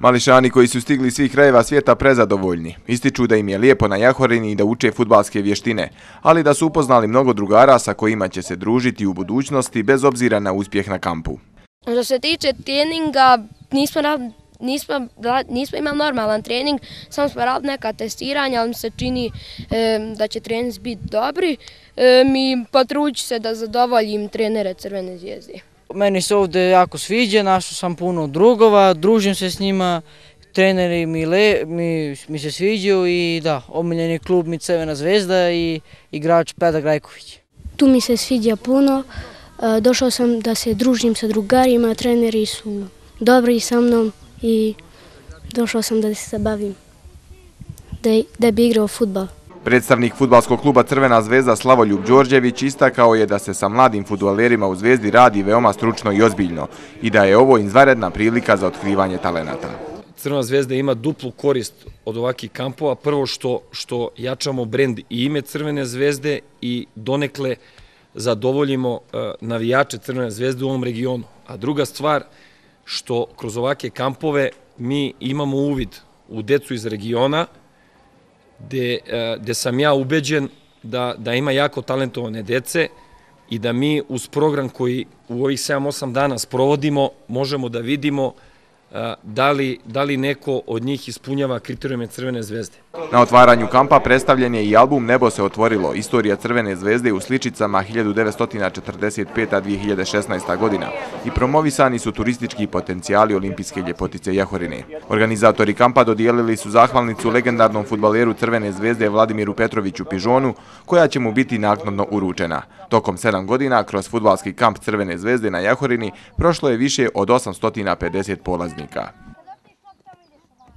Mališani koji su stigli svih krajeva svijeta prezadovoljni, ističu da im je lijepo na Jahorini i da uče futbalske vještine, ali da su upoznali mnogo drugara sa kojima će se družiti u budućnosti bez obzira na uspjeh na kampu. Što se tiče treninga, nismo, nismo, nismo imali normalan trening, samo smo radili neka testiranja, ali mi se čini da će trening biti dobri. E, mi potruću se da zadovoljim trenere Crvene zvijezde. Meni se ovdje jako sviđa, našao sam puno drugova, družim se s njima, treneri mi, le, mi, mi se sviđaju i da, omiljeni klub mi Crvena zvezda i igrač Peda Grajković. Tu mi se sviđa puno, e, došao sam da se družim sa drugarima, treneri su dobri sa mnom i došao sam da se zabavim, da, da bi igrao futbal. Predstavnik futbalskog kluba Crvena zvezda Slavoljub Đorđević istakao je da se sa mladim futbalerima u zvezdi radi veoma stručno i ozbiljno i da je ovo izvaredna prilika za otkrivanje talenata. Crvena zvezda ima duplu korist od ovakih kampova. Prvo što, što jačamo brend i ime Crvene zvezde i donekle zadovoljimo e, navijače Crvene zvezde u ovom regionu. A druga stvar što kroz ovake kampove mi imamo uvid u decu iz regiona, gde e, eh, sam ja ubeđen da ima jako talentovane dece i da mi uz program koji u ovih 7-8 dana sprovodimo možemo da vidimo da li da li neko od njih ispunjava kriterijume Crvene zvezde. Na otvaranju kampa predstavljen je i album Nebo se otvorilo, istorija Crvene zvezde u sličicama 1945-2016. godina i promovisani su turistički potencijali olimpijske ljepotice Jahorine. Organizatori kampa dodijelili su zahvalnicu legendarnom futbaleru Crvene zvezde Vladimiru Petroviću Pižonu, koja će mu biti naknadno uručena. Tokom 7 godina, kroz futbalski kamp Crvene zvezde na Jahorini, prošlo je više od 850 polaznika. brincar.